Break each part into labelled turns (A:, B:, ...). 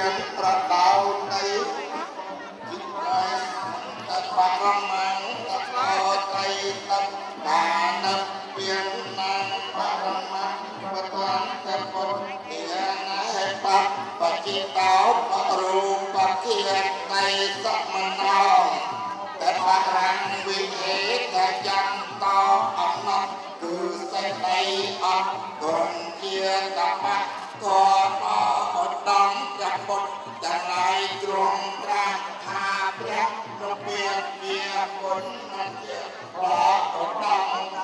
A: មាន គុណជាព្រះឧត្តម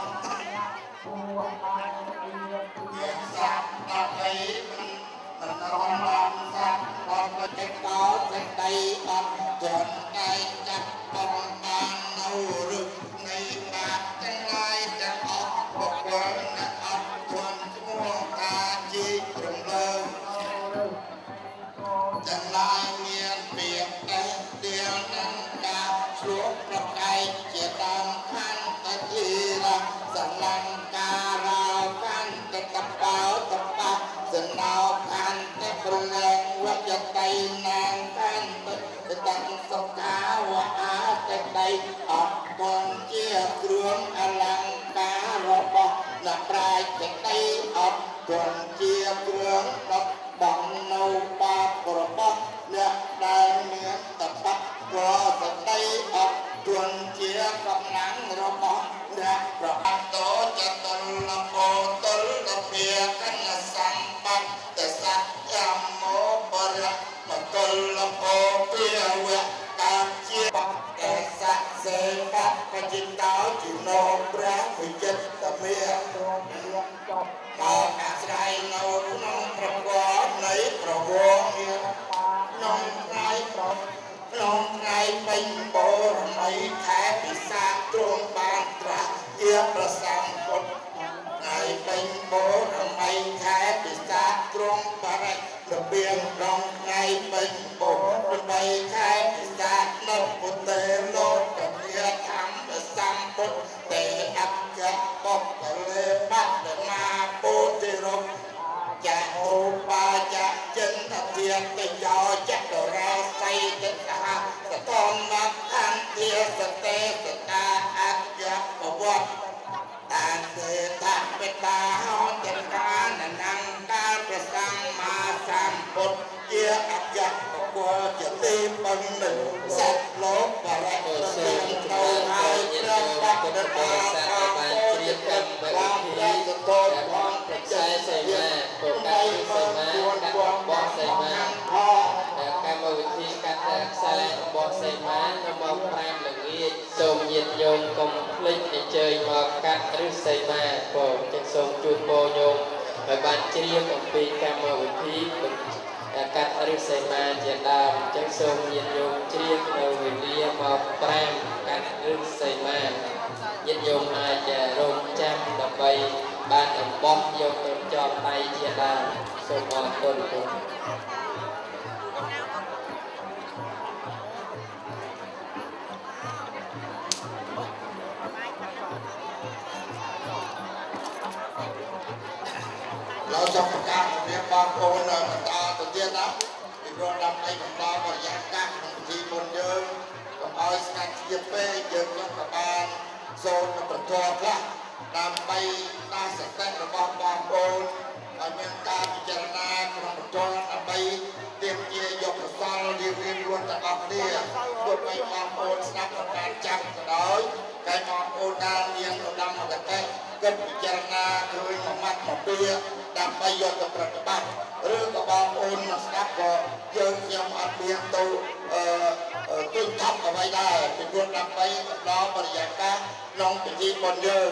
A: ជាសត្វដើម្បីមិនរំលងសត្វដល់ទៅចិត្តកោសេចក្តីអត់ កៈបចិតោជីណោព្រះវិចិត្រមេទ្រង់មានចប់មកអាស្រ័យនៅក្នុងប្រព័ន្ធនៃប្រវងមានក្នុងថ្ងៃប្រក្នុងថ្ងៃពេញបូរមីខែពិសាទ្រង់បានត្រាស់ជាប្រសំពុទ្ធថ្ងៃពេញបូរមីខែពិសាទ្រង់បរិយរបៀងដងថ្ងៃពេញ ន្តទាតយោចតរាស័យតិកហសតមអន្ទាសតេសតាអគ្គបវត្តតានទេតបេតាហោចកាននង្កាប្រសម្មាសម្ពុទ្ធជាអគ្គបវត្តជាទីបញ្ស់សេមានៅម៉ោង5ល្ងាចសូមញាតិញោមកុំភ្លេចអញ្ជើញមកកាត់ឬសេមាបងចឹងសូមជូនពរញោមឲ្យបានជ្រាបអំពីកម្មវិធីកាត់ឬសេមាជាដើមចឹងសូមញាតិញោមជ្រាបនៅវេលាមក5កាត់ឬសេមាញាតិញោមអាចរងចាំដើម្បីបានអំបោះយកទៅចងដៃជាដើមសូមអរគុណ ឡើយចង់ប្រកាសជម្រាបបងប្អូនបន្តទៅទៀតណាពីព្រោះដើម្បីបន្តបរិយាកាសក្នុងពិធីបុណ្យយើងកុំឲ្យស្ងាត់ជាពេកយើងចង់ប្របានសូមប្រទល់ខ្លះដើម្បីដាស់សតិរបស់បងប្អូនឲ្យមានការពិចារណាក្នុងបន្ទាល់ដើម្បីទៀមជាយកប្រសល់រៀបរៀងខ្លួនទាំងអស់គ្នាទោះបីបងប្អូនស្ដាប់ប្រការចាំក៏ដោយតែបងប្អូនដែលមានឧត្តមគតិគិតពិចារណាឃើញមួយម៉ាត់មួយពាក្យ ដើម្បីយកទៅប្រតិបត្តិឬក៏បងប្អូនមកស្ដាប់ក៏យើងខ្ញុំអត់មានទៅអឺទុញថប់អ្វីដែរពីព្រោះដើម្បីដល់បរិយាកាសក្នុងពិធីបុណ្យយើង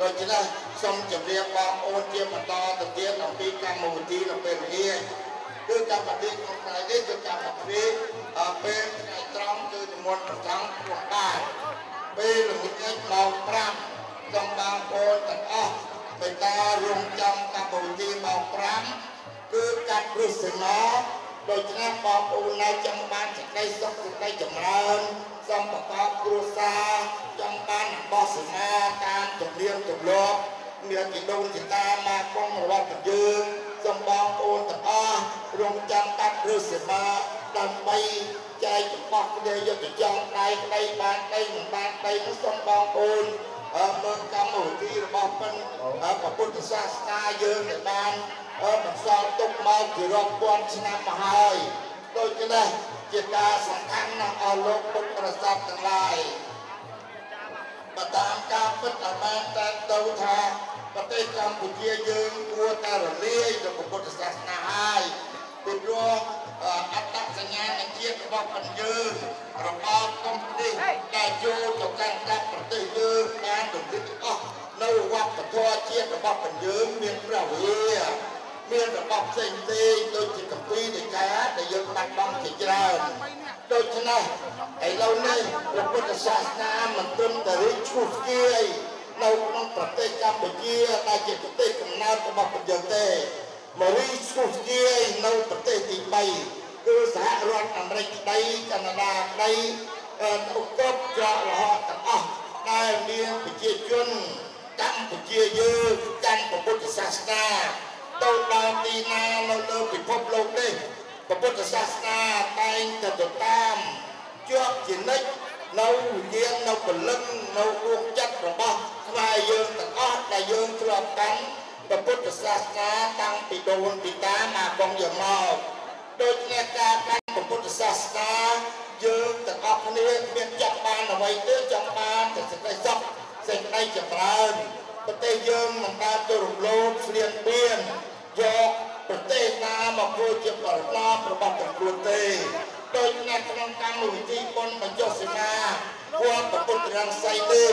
A: ដូច្នេះសូមជម្រាបបងប្អូនជាបន្តទៅទៀតអំពីកម្មវិធីនៅពេលល្ងាចគឺកម្មវិធីក្នុងថ្ងៃនេះគឺកម្មវិធីពេលថ្ងៃត្រង់គឺនិមន្តប្រចាំខ្លួនបានពេលល្ងាចម៉ោង5សូមបងប្អូនទាំងអស់ បេតារងចាំកម្មវិធីម៉ោង5គឺកាត់ព្រឹស្សណោដូច្នេះបងប្អូននៅចង់បានសេចក្តីសុខសេចក្តីចម្រើនសូមប្រកបគ្រួសារចង់បានបោះសមាតាមទំនៀមទម្លាប់មានជីដូនជីតាមកកងរបស់យើងសូមបងប្អូនទាំងអស់ររងចាំកាត់ឬសេមាដើម្បីចែករបស់គ្នាយកទៅចងដៃក្តីបានក្តីមិនបានក្តីនោះសូមបងប្អូនអឺ មើលកម្មវិធីរបស់ពិនអឺពុទ្ធសាសនាយើងដែលបានអឺបន្សល់ទុកមកជារាប់ពាន់ឆ្នាំមកហើយដូច្នេះជាការសំខាន់ណាស់អស់លោកពុទ្ធប្រសពទាំងឡាយបើតាមការពិតអាមែនតែទៅថាប្រទេសកម្ពុជាយើងគួរតែរលាយទៅពុទ្ធសាសនាហើយពីព្រោះអត្តសញ្ញាណជាតិ របស់បញ្យើងរបស់កុំនេះដែលចូលទៅកាន់កាប់ប្រទេសយើងបានរំលឹកអស់នៅវប្បធម៌ជាតិរបស់បញ្យើងមានព្រះវិហារមានរបស់ផ្សេងផ្សេងដូចជាកម្ពីនៃការដែលយើងបាត់បង់ជាច្រើនដូច្នេះឥឡូវនេះព្រះពុទ្ធសាសនាមិនត្រឹមតែរីកឈ្មោះស្គាយនៅក្នុងប្រទេសកម្ពុជាដែលជាប្រទេសកំណើតរបស់ព្រះយើងទេមករីកឈ្មោះស្គាយនៅប្រទេសទី3 គឺសហរដ្ឋអាមេរិកក្តីកាណាដាក្តីអឺគ្រប់ច្រករហូតទាំងអស់ដែលមានប្រជាជនកម្ពុជាយើងកាន់ពុទ្ធសាសនាទៅដល់ទីណានៅលើពិភពលោកនេះពុទ្ធសាសនាតែងតែទៅតាមជាប់ជានិច្ចនៅវិញ្ញាណនៅពលឹងនៅដួងចិត្តរបស់ខ្មែរយើងទាំងអស់ដែលយើងធ្លាប់កាន់ពុទ្ធសាសនាតាំងពីដូនពីតាមកកងយកមក ដូចនេះការកាន់ពុទ្ធសាសនាយើងទាំងអស់គ្នាមានចាប់បានអ្វីទេចង់បានតែសេចក្តីសុខសេចក្តីចម្រើនប្រទេសយើងមិនបានទៅរំលោភស្លៀនពៀនយកប្រទេសណាមកធ្វើជាបរិបទរបស់ទាំងខ្លួនទេដូចអ្នកក្នុងកម្មវិធីបុណ្យបញ្ចុះសេនាវត្តពុទ្ធរាំងសីនេះ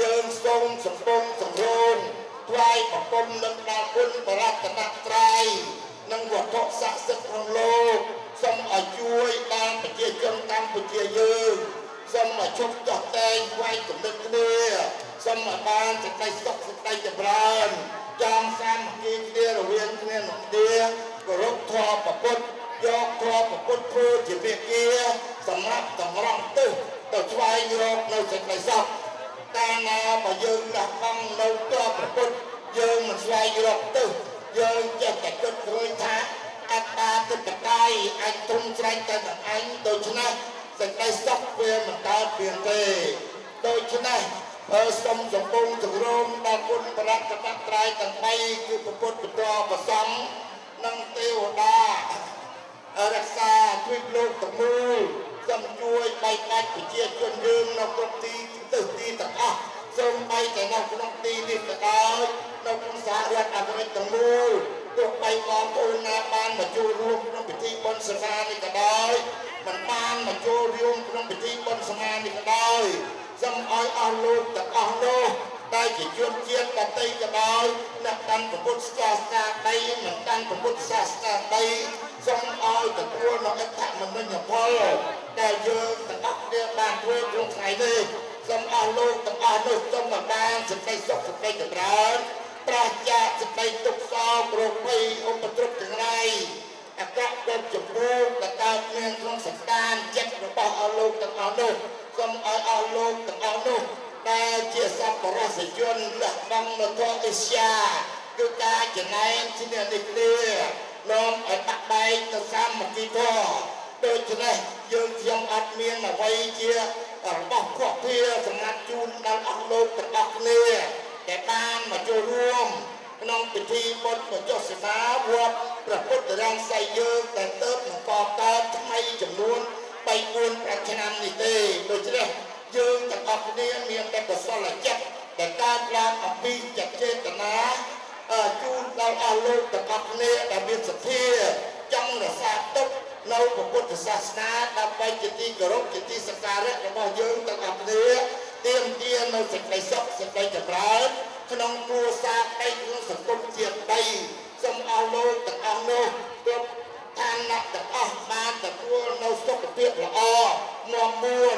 A: យើងសូមសម្ពងសម្រូនថ្វាយបង្គំនឹងដល់គុណបរតនត្រ័យ និងវត្ថុស័ក្តិសិទ្ធិក្នុងលោកសូមឲ្យជួយបានប្រជាជនកម្ពុជាយើងសូមឲ្យជប់ចោះតែងថ្វាយគំនិតគ្នាសូមឲ្យបានសេចក្តីសុខសេចក្តីចម្រើនចងសាមគ្គីគ្នារវាងគ្នានឹងគ្នាគោរពធម៌ប្រពុតយកធម៌ប្រពុតធ្វើជាវិគាសម្រាប់តម្រង់ទិសទៅស្វែងរកនៅសេចក្តីសុខកាលណាបើយើងលះបង់នៅធម៌ប្រពុតយើងមិនស្វែងរកទិស ដ្ឋកាយអាចទុំស្រេចតែតែអញដូច្នេះសេចក្តីសុខវាមិនកើតពីទេដូច្នេះអើសូមសំពងទរោមដល់គុណបរតនត្រ័យទាំង3គឺពុទ្ធពធប្រសំនិងទេវតារក្សាទ្វីបលោកទាំងមូលសូមជួយបែកបាច់ប្រជាជនយើងនៅគ្រប់ទីទិសទីទាំងអស់សូមបីតែនៅក្នុងទីនេះក៏ដោយនៅក្នុងសហរដ្ឋអាមេរិកទាំងមូល ទោះបីបងប្អូនណាបានមកចូលរួមក្នុងពិធីបុណ្យសមានេះក៏ដោយមិនបានមកចូលរួមក្នុងពិធីបុណ្យសមានេះក៏ដោយសូមឲ្យអស់លោកទាំងអស់នោះតែជាជនជាតិបតីក៏ដោយអ្នកកាន់ពុទ្ធសាសនាដីមិនកាន់ពុទ្ធសាសនាដីសូមឲ្យទទួលនៅអត្ថមនិញផលដែលយើងទាំងអស់គ្នាបានធ្វើក្នុងថ្ងៃនេះសូមអស់លោកទាំងអស់នោះសូមបានសេចក្តីសុខសេចក្តីចម្រើន ប្រាសចាកសេចក្តីទុក្ខសោករោគភ័យឧបទ្រពទាំងឡាយអកៈគ្រប់ចម្ពោះដែលកើតមានក្នុងសន្តានចិត្តរបស់អស់លោកទាំងអស់នោះសូមឲ្យអស់លោកទាំងអស់នោះដែលជាសពរសជនលះបង់នៅធម៌អេស្យាគឺការចំណែនជានេះគ្នានាំឲ្យបាក់បែកទៅសាមគ្គីធម៌ដូច្នេះយើងខ្ញុំអត់មានអ្វីជារបស់ខុសភាសម្រាប់ជូនដល់អស់លោកទាំងអស់គ្នា ដែលបានមកចូលរួមក្នុងពិធីបុណ្យបញ្ចុះសេនាវត្តព្រះពុទ្ធរាមស័យយើងដែលទៅនឹងកកើតថ្មីចំនួន3 4 5ឆ្នាំនេះទេដូច្នេះយើងទាំងអស់គ្នាមានតែកុសលចិត្តដែលកើតឡើងអំពីចិត្តចេតនាជូនដល់អស់លោកទាំងអស់គ្នាដែលមានសទ្ធាចង់រក្សាទុកនៅពុទ្ធសាសនាដើម្បីជាទីគោរពជាទីសក្ការៈរបស់យើងទាំងអស់គ្នា ទាមទារនៅសេចក្តីសុខសេចក្តីចម្រើនក្នុងគ្រួសារក្តីក្នុងសង្គមជាតិក្តីសូមអស់លោកទាំងអស់នោះគ្រប់ឋានៈទាំងអស់បានទទួលនៅសុខភាពល្អមាំមួន